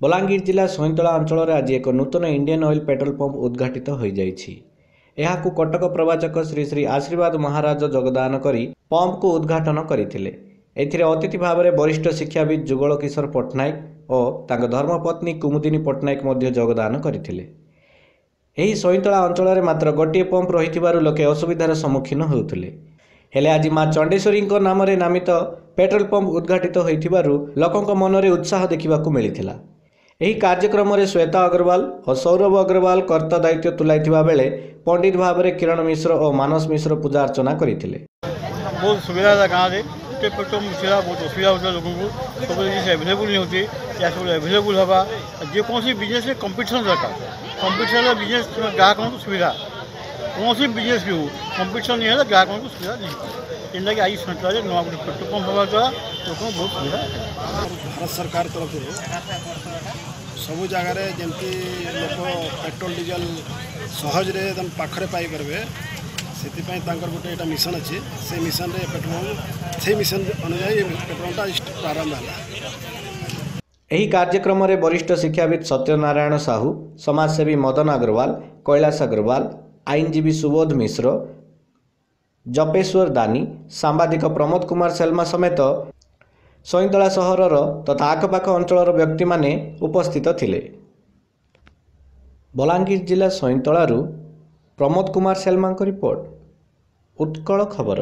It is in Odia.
ବଲାଙ୍ଗୀର ଜିଲ୍ଲା ସଇଁତଳା ଅଞ୍ଚଳରେ ଆଜି ଏକ ନୂତନ ଇଣ୍ଡିଆନ୍ ଅଏଲ୍ ପେଟ୍ରୋଲ ପମ୍ପ ଉଦ୍ଘାଟିତ ହୋଇଯାଇଛି। ଏହାକୁ କଟକ ପ୍ରବାଚକ ଶ୍ରୀ ଶ୍ରୀ ଆଶୀର୍ବାଦ ମହାରାଜ ଯୋଗଦାନ କରି ପମ୍ପକୁ ଉଦ୍ଘାଟନ କରିଥିଲେ। ଏଥିରେ ଅତିଥି ଭାବରେ ବରିଷ୍ଠ ଶିକ୍ଷାବିତ୍ ଯୁଗଳ କିଶୋର ପଟ୍ଟନାୟକ ଓ ତାଙ୍କ ଧର୍ମପତ୍ନୀ କୁମୁଦିନୀ ପଟ୍ଟନାୟକ ମଧ୍ୟ ଯୋଗଦାନ କରିଥିଲେ। ଏହି ସଇଁତଳା ଅଞ୍ଚଳରେ ମାତ୍ର ଗୋଟିଏ ପମ୍ପ ରହିଥିବାରୁ ଲୋକେ ଅସୁବିଧାର ସମ୍ମୁଖୀନ ହେଉଥିଲେ। ହେଲେ ଆଜି ମା ଚଣ୍ଡେଶ୍ୱରୀଙ୍କ ନାମରେ ନାମିତ ପେଟ୍ରୋଲ ପମ୍ପ ଉଦ୍ଘାଟିତ ହୋଇଥିବାରୁ ଲୋକଙ୍କ ମନରେ ଉତ୍ସାହ ଦେଖିବାକୁ ମିଳିଥିଲା। ଏହି କାର୍ଯ୍ୟକ୍ରମରେ ଶ୍ୱେତା ଅଗ୍ରୱାଲ ଓ ସୌରଭ ଅଗ୍ରୱାଲ କର୍ତ୍ତା ଦାୟିତ୍ୱ ତୁଲାଇଥିବା ବେଳେ ପଣ୍ଡିତ ଭାବରେ କିରଣ ମିଶ୍ର ଓ ମାନସ ମିଶ୍ର ପୂଜା ଅର୍ଚ୍ଚନା କରିଥିଲେ। ବହୁତ ସୁବିଧା ହେଲା ଗାଁରେ। ଗୋଟେ ପେଟ୍ରୋଲ ମିଶିଲା ବହୁତ ଅସୁବିଧା ହେଉଥିଲା ଲୋକଙ୍କୁ। ସବୁ ଜିନିଷ ଆଭେଲେବୁଲ୍ ହେଉଛି ଏହା ସବୁ ଆଭେଲେବୁଲ୍ ହେବା। ଯେକୌଣସି ବିଜନେସ୍ରେ କମ୍ପିଟିସନ୍ ଦରକାର। କମ୍ପିଟିସନ୍ରେ ବିଜନେସ୍ ଗ୍ରାହକଙ୍କୁ ସୁବିଧା? କୌଣସି ବିଜନେସ୍ ବି ହେଉ କମ୍ପିଟିସନ୍ ହେଲେ ଗ୍ରାହକଙ୍କୁ ସୁବିଧା ନାହିଁ ଯେନ୍ଟାକି ଆଜି ସଂଖ୍ୟାରେ ନୂଆ ଗୋଟେ ପେଟ୍ରୋଲ ପମ୍ପ ହେବା ଦ୍ୱାରା ଲୋକଙ୍କୁ ବହୁତ ସୁବିଧା ହେଲା ଭାରତ ସରକାର ତରଫରୁ ସବୁ ଜାଗାରେ ଯେମିତି ଲୋକ ପେଟ୍ରୋଲ ଡିଜେଲ ସହଜରେ ତମ ପାଖରେ ପାଇପାରିବେ ସେଥିପାଇଁ ତାଙ୍କର ଗୋଟେ ଏଇଟା ମିଶନ ଅଛି ସେ ମିଶନରେ ପେଟ୍ରୋଲ ସେଇ ମିଶନ ଅନୁଯାୟୀ ପେଟ୍ରୋଲଟା ପ୍ରାରମ୍ଭ ହେଲା ଏହି କାର୍ଯ୍ୟକ୍ରମରେ ବରିଷ୍ଠ ଶିକ୍ଷାବିତ୍ ସତ୍ୟନାରାୟଣ ସାହୁ ସମାଜସେବୀ ମଦନ ଅଗ୍ରୱାଲ କୈଳାସ ଅଗ୍ରୱାଲ ଆଇନଜୀବୀ ସୁବୋଧ ମିଶ୍ର ଜପେଶ୍ୱର ଦାନୀ ସାମ୍ବାଦିକ ପ୍ରମୋଦ କୁମାର ସେଲମା ସମେତ ସଇଁତଳା ସହରର ତଥା ଆଖପାଖ ଅଞ୍ଚଳର ବ୍ୟକ୍ତିମାନେ ଉପସ୍ଥିତ ଥିଲେ। ବଲାଙ୍ଗୀର ଜିଲ୍ଲା ସଇଁତଳାରୁ ପ୍ରମୋଦ କୁମାର ସେଲମାଙ୍କ ରିପୋର୍ଟ ଉତ୍କଳ ଖବର।